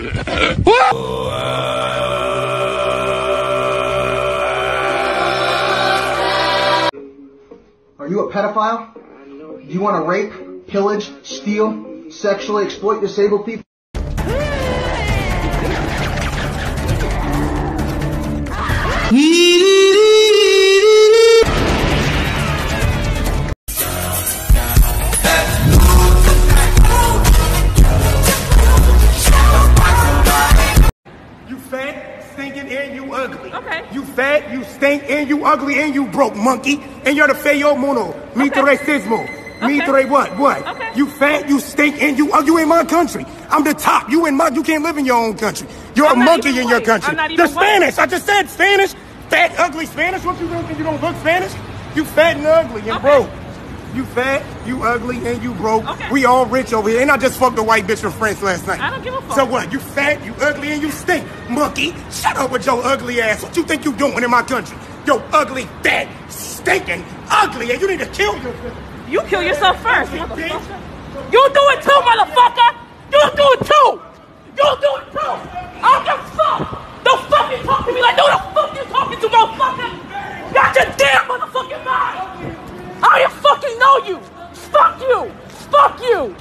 Are you a pedophile? Do you want to rape, pillage, steal, sexually exploit disabled people? You ugly. Okay. You fat, you stink, and you ugly, and you broke, monkey. And you're the feo mono. Mi Okay. racismo. Mi Okay. what? What? Okay. You fat, you stink, and you you in my country. I'm the top. You in my you can't live in your own country. You're I'm a monkey in your country. The white. Spanish. I just said Spanish. Fat, ugly Spanish. What you think you don't look Spanish? You fat and ugly and Okay. broke. You fat, you ugly, and you broke. Okay. We all rich over here. And I just fucked a white bitch from France last night. I don't give a fuck. So what? You fat, you ugly, and you stink, monkey. Shut up with your ugly ass. What you think you doing in my country? Yo, ugly, fat, stinking, ugly, and you need to kill yourself. You kill yourself first, motherfucker. You do it too, motherfucker. You do it too. You do it too. I don't give a fuck. Don't fucking talk to me like, who the fuck you talking to, motherfucker? Got your damn motherfucking mind. I don't even fucking know you. Fuck you. Fuck you.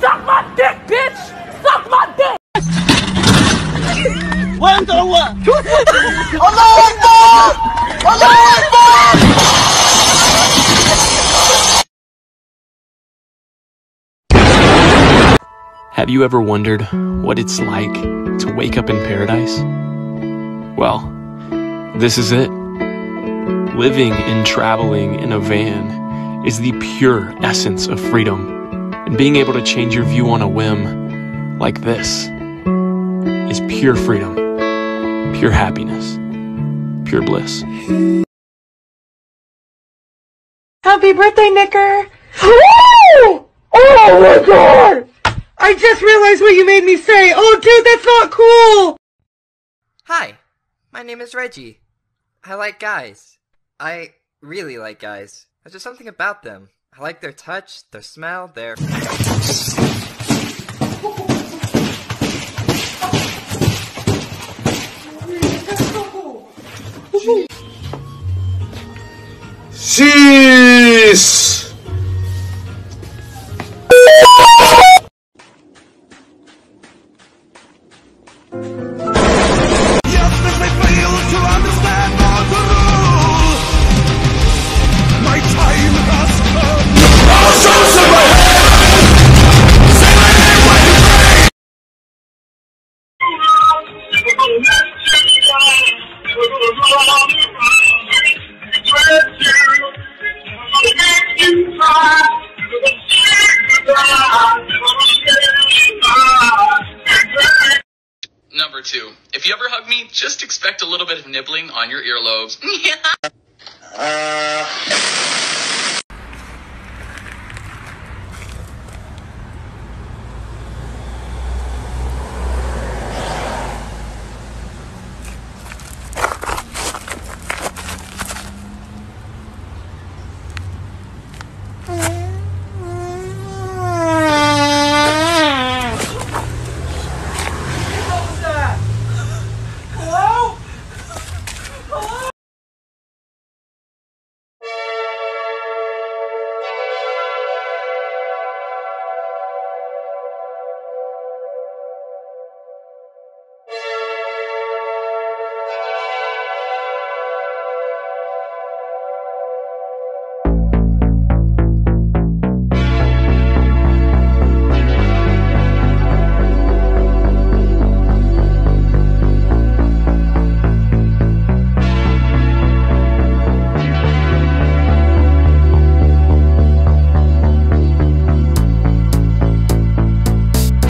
Suck my dick, bitch. Suck my dick. Have you ever wondered what it's like to wake up in paradise? Well, this is it. Living and traveling in a van is the pure essence of freedom. And being able to change your view on a whim, like this, is pure freedom, pure happiness, pure bliss. Happy birthday, Nicker! Oh! Oh my god! I just realized what you made me say! Oh dude, that's not cool! Hi, my name is Reggie. I like guys. I really like guys. There's just something about them. I like their touch, their smell, their. X! If you ever hug me, just expect a little bit of nibbling on your earlobes. Uh,